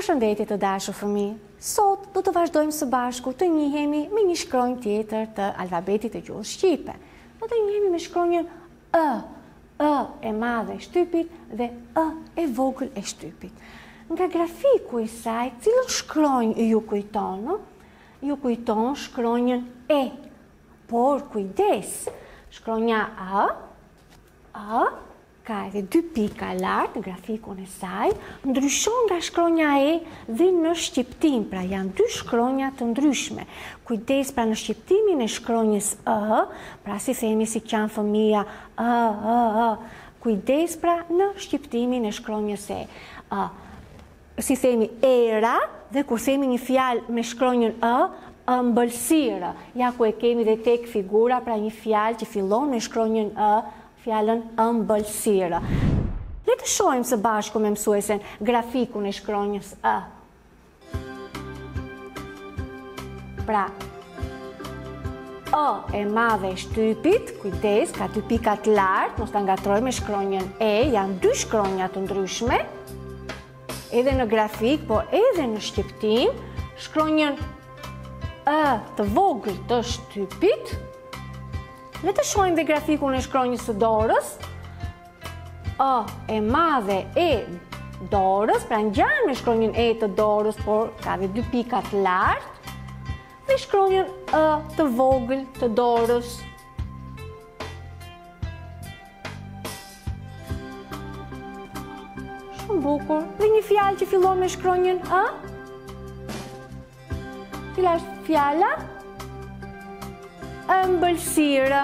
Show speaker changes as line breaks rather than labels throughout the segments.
Përshëndetje të dashur fëmijë. Sot do të vazhdojmë së bashku të njihemi me një shkronjë tjetër të alfabetit të gjuhës shqipe. Do të njihemi me shkronjën ë, ë e madhe e shtypit dhe ë e vogël e shtypit. Nga grafiku i saj, cilën shkronjë ju kujton? Ju kujton shkronjën e, Por, kujdes, shkronja ë, ë, ka edhe dy pika lartë në grafikun e saj, ndryshon nga shkronja e dhe në shqiptim, pra janë dy shkronja të ndryshme. Kujdes pra në shqiptimin e shkronjës ë, pra si themi si qan fëmija, ë, ë, ë, kujdes pra në shqiptimin e shkronjës e ë. si themi era dhe kur themi një fjalë me shkronjën ë, ëmbëlsirë, ja ku e kemi dhe tek figura, pra një fjalë që fillon me shkronjën ë, fjalën ëmbëlsirë. Le të shohim së bashku me mësuesen grafikun e shkronjës ë. Pra, ë e madhe e shtypit, kujdes, ka dy pikat lartë, mos ta ngatrojmë me shkronjën e, janë dy shkronja të ndryshme, Edhe në grafik, po edhe në shqiptim, shkronjën ë të vogël të shtypit. Le të shohim dhe grafikun e shkronjës së dorës. Ë e madhe e dorës, pra ngjan me shkronjën e të dorës, por ka dhe dy pikat lartë. Dhe shkronjën ë të vogël të dorës. Shumë bukur. Dhe një fjalë që fillon me shkronjën ë? Cila është fjala? Ëmbëlsirë.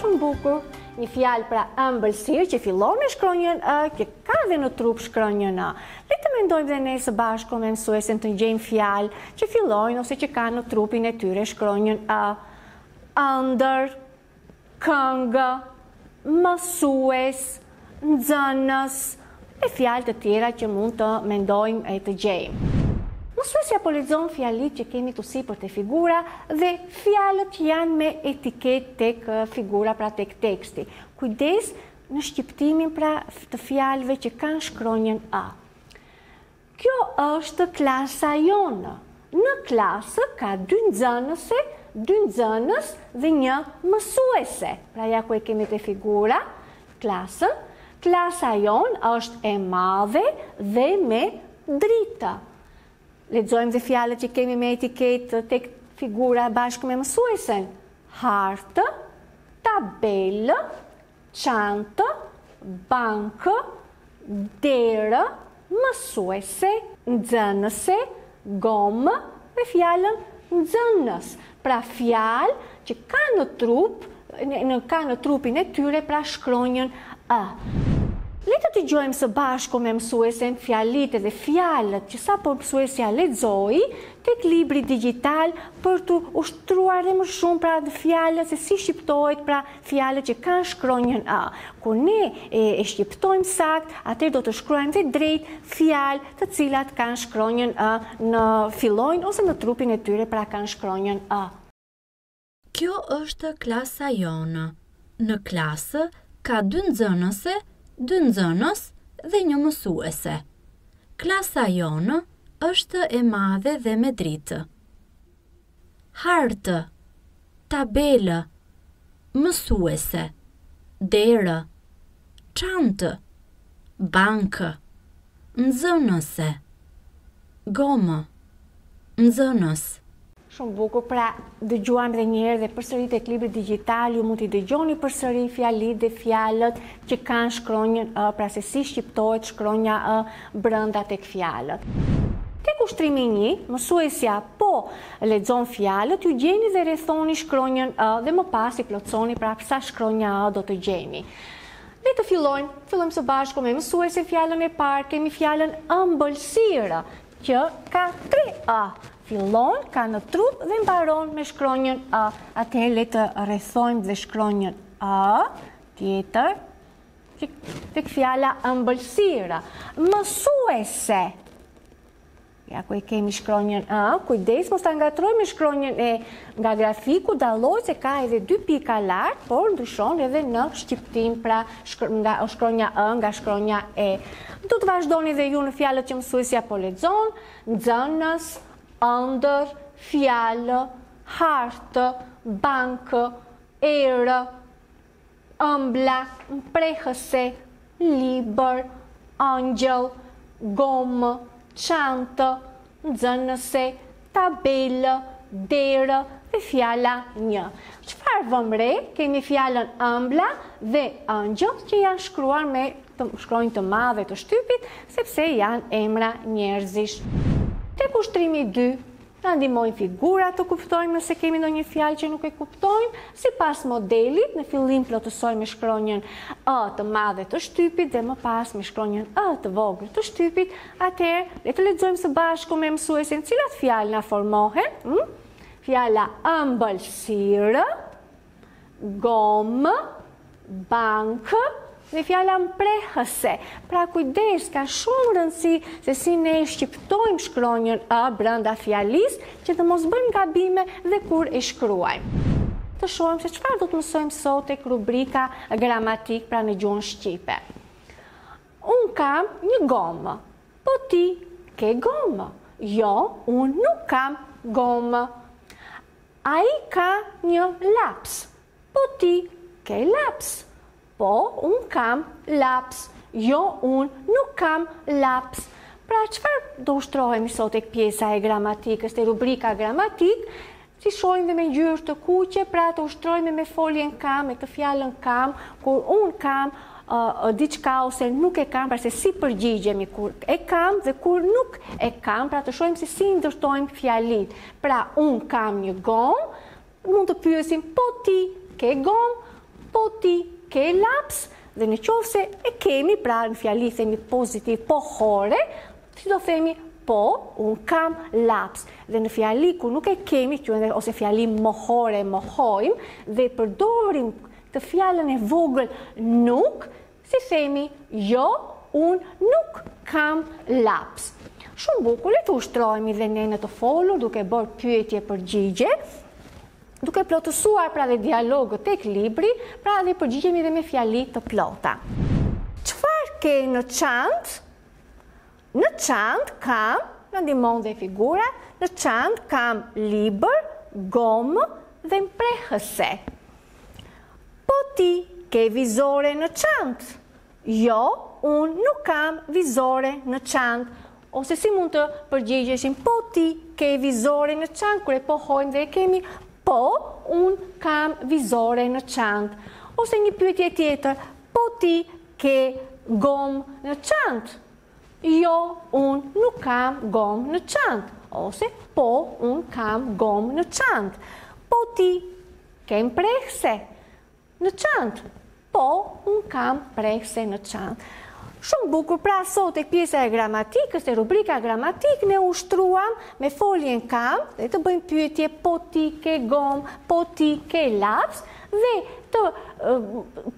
Shumë bukur. Një fjalë pra ëmbëlsirë që fillon me shkronjën ë, që ka dhe në trup shkronjën ë. Le të mendojmë dhe ne së bashku me mësuesen të gjejmë fjalë që fillojnë ose që kanë në trupin e tyre shkronjën ë. Ëndërr, këngë, mësues, nxënës e fjalë të tjera që mund të mendojmë e të gjejmë. Mësuesja po lexon fjalitë që kemi këtu sipër te figura dhe fjalët që janë me etiketë tek figura pra tek teksti. Kujdes në shqiptimin pra të fjalëve që kanë shkronjën ë. Kjo është klasa jonë. Në klasë ka dy nxënëse, dy nxënës dhe një mësuese. Pra ja ku e kemi te figura klasën. Klasa jonë është e madhe dhe me dritë. Lexojmë dhe fjalët që kemi me etiketë tek figura bashkë me mësuesen. Hartë, tabelë, çantë, bankë, derë, mësuese, nxënëse, gomë dhe fjalën nxënës, pra fjalë që ka në trup, në ka në trupin e tyre pra shkronjën ë. Le të dëgjojmë së bashku me mësuesen fjalitë edhe fjalët që sapo mësuesja lexoi tek libri digjital për t'u ushtruar dhe më shumë pra fjalët se si shqiptohet pra fjalët që kanë shkronjën ë. Kur ne e shqiptojmë saktë, atëherë do të shkruajmë dhe drejt fjalë të cilat kanë shkronjën ë në fillojnë ose në trupin e tyre, pra kanë shkronjën ë.
Kjo është klasa jonë. Në klasë ka dy nxënëse, dy nxënës dhe një mësuese. Klasa jonë është e madhe dhe me dritë. Hartë, tabelë, mësuese, derë, çantë, bankë, nxënëse, gomë, nxënës.
Shumë bukur, pra dëgjuam dhe një herë dhe përsëri tek libri digjital ju mund t'i dëgjoni përsëri fjalitë dhe fjalët që kanë shkronjën ë, pra se si shqiptohet shkronja ë, brenda tek fjalët. Tek ushtrimi një, mësuesja po lexon fjalët, ju gjeni dhe rrethoni shkronjën ë dhe më pas i plotësoni pra sa shkronja ë do të gjeni. Le të fillojmë, fillojmë së bashku me mësuesen fjalën e parë, kemi fjalën ëmbëlsirë, që ka tri ë, fillon, ka në trup dhe mbaron me shkronjën ë. Atëherë le të rrethojmë dhe shkronjën ë, tjetër, Tek fjala ëmbëlsira, mësuese. Ja ku e kemi shkronjën ë, kujdes mos ta ngatërroni me shkronjën e. Nga grafiku dallon se ka edhe dy pika lart, por ndryshon edhe në shqiptim, pra nga shkronja ë, nga shkronja e. Do të vazhdoni dhe ju në fjalët që mësuesja po lexon, nxënës, ëndërr, fjalë, hartë, bankë, erë, ëmbla, mprehëse, libër, ëngjëll, gomë, çantë, nxënëse, tabelë, derë dhe fjala një. Çfarë vëmë re? Kemi fjalën ëmbla dhe ëngjëll që janë shkruar me shkronjë të madhe të shtypit, sepse janë emra njerëzish. Tek ushtrimi dy, Na ndihmojnë figurat të kuptojmë nëse kemi ndonjë fjalë që nuk e kuptojmë. Sipas modelit, në fillim plotësojmë me shkronjën ë të madhe të shtypit dhe më pas me shkronjën ë të vogël të shtypit. Atëherë, le të lexojmë së bashku me mësuesin cilat fjalë na formohen. Hm? Fjala ëmbëlsirë, Gomë, bankë, dhe fjala mprehëse. Pra kujdes, ka shumë rëndësi se si ne shqiptojmë shkronjën ë brenda fjalisë që të mos bëjmë gabime dhe kur e shkruajmë. Të shohim se çfarë do të mësojmë sot tek rubrika gramatikë pra në gjuhën shqipe. Unë kam një gomë. Po ti ke gomë. Jo, unë nuk kam gomë. Ai ka një laps. Po ti ke laps. Po unë kam laps. Jo unë nuk kam laps. Pra çfarë do ushtrohemi sot tek pjesa e gramatikës, te rubrika gramatikë, siç shohim dhe me ngjyrë të kuqe, pra të ushtrohemi me foljen kam, me këtë fjalën kam, kur unë kam diçka ose nuk e kam, pra se si përgjigjemi kur e kam dhe kur nuk e kam, pra të shohim se si i ndërtojmë fjalitë. Pra unë kam një gomë, mund të pyesim po ti ke gomë, po ti ke laps, dhe në qoftë se e kemi, pra në fjali themi pozitiv pohore, si do themi po, unë kam laps, dhe në fjali ku nuk e kemi, ose fjali mohore, mohojmë, dhe përdorim këtë fjalën e vogël nuk, Si themi jo unë nuk kam laps. Shumë bukur, le të ushtrohemi dhe ne në të folur duke bërë pyetje përgjigje, duke plotësuar pra dhe dialogët tek libri, pra dhe i përgjigjemi dhe me fjali të plota. Çfarë ke në çantë? Në çantë kam, na ndihmon dhe figura, në çantë kam libër, gomë dhe mprehëse. Po ti ke vizore në çantë? Jo, unë nuk kam vizore në çantë. Ose si mund të përgjigjeshim, po ti ke vizore në çantë, kur e pohojmë dhe e kemi, po unë kam vizore në çantë. Ose një pyetje tjetër, po ti ke gomë në çantë? Jo, unë nuk kam gomë në çantë. Ose, po, unë kam gomë në çantë. Po ti, ke prehse në çantë. Po, unë kam prehse në çantë. Shumë bukur, pra sot te pjesa e gramatikës, te rubrika gramatikë, ne ushtruam me foljen kam dhe të bëjmë pyetje po ti ke gomë, po ti ke laps dhe të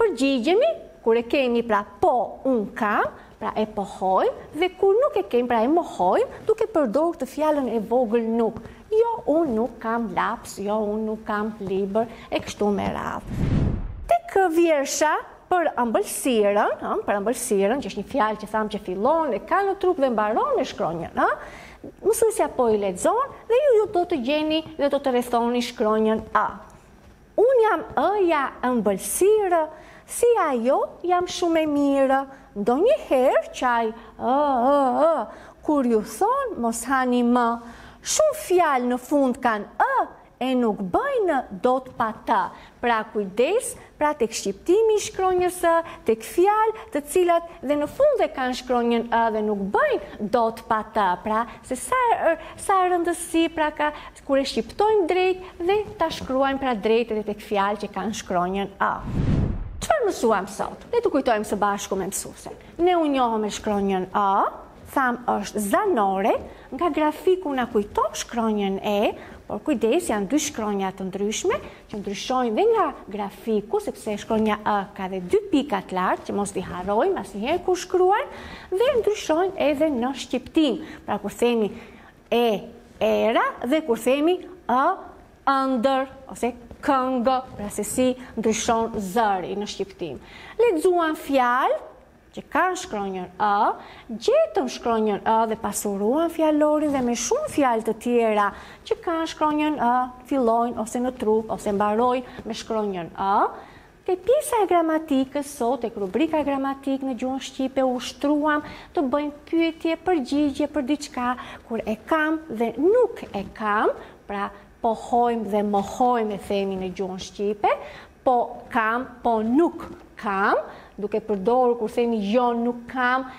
përgjigjemi, kur e kemi pra po unë kam, Pra e pohojmë dhe kur nuk e kemi, pra e mohojmë duke përdorur këtë fjalën e vogël nuk. Jo unë nuk kam laps, jo unë nuk kam libër e kështu me radhë. Tek vjersha për ëmbëlsirën, ë, për ëmbëlsirën, që është një fjalë që thamë që fillon e ka në trup dhe mbaron me shkronjën ë, mësuesja po e lexon dhe ju ju do të gjeni dhe do të rrethoni shkronjën ë. Unë jam ëja ëmbëlsirë si ajo jam shumë e mirë ndonjëherë qaj ëëëëë kur ju thonë mos hani më shumë fjalë në fund kanë ë e nuk bëjnë dot pa të pra kujdes pra tek shqiptimi i shkronjës ë tek fjalë të cilat dhe në fund e kanë shkronjën ë dhe nuk bëjnë dot pa të pra se sa sa rëndësi pra ka Kur e shqiptojmë drejt dhe ta shkruajmë pra drejt edhe tek fjalë që kanë shkronjën ë. Çfarë mësuam sot? Le të kujtojmë së bashku me mësuesen. Ne u njohëm me shkronjën ë, thamë është zanore, nga grafiku na kujton shkronjën e, por kujdes janë dy shkronja të ndryshme që ndryshojnë dhe nga grafiku sepse shkronja ë ka dhe dy pikat lart që mos t'i harrojmë asnjëherë kur shkruajmë dhe ndryshojnë edhe në shqiptim. Pra kur themi e, era, dhe kur themi ë, ëndërr, ose këngë, pra se si ndryshon zëri në shqiptim. Lexuam fjalë që kanë shkronjën ë, gjetëm shkronjën ë dhe pasuruam fjalorin dhe me shumë fjalë të tjera që kanë shkronjën ë, fillojnë ose në trup ose mbarojnë me shkronjën ë, Te pjesa e gramatikës, sot tek rubrika Gramatikë në gjuhën shqipe ushtruam të bëjmë pyetje, përgjigje për diçka kur e kam dhe nuk e kam, pra pohojmë dhe mohojmë e themi në gjuhën shqipe, po kam, po nuk kam, duke përdorur kur themi jo nuk kam,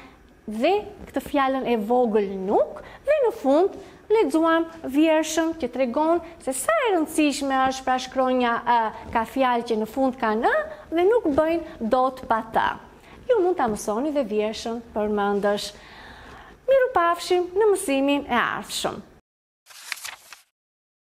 dhe këtë fjalën e vogël nuk dhe në fund lexuam vjershën që tregon se sa e rëndësishme është pra shkronja ë ka fjalë që në fund kanë ë dhe nuk bëjnë dot pa të. Ju mund ta mësoni dhe vjershën përmendësh. Mirupafshim në mësimin e ardhshëm.